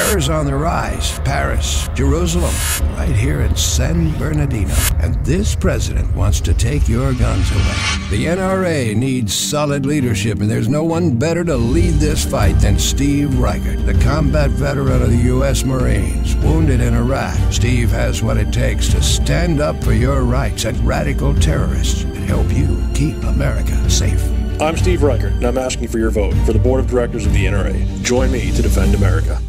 Terror's on the rise. Paris, Jerusalem, right here in San Bernardino. And this president wants to take your guns away. The NRA needs solid leadership, and there's no one better to lead this fight than Steve Reichert, the combat veteran of the U.S. Marines, wounded in Iraq. Steve has what it takes to stand up for your rights and radical terrorists and help you keep America safe. I'm Steve Reichert, and I'm asking for your vote for the board of directors of the NRA. Join me to defend America.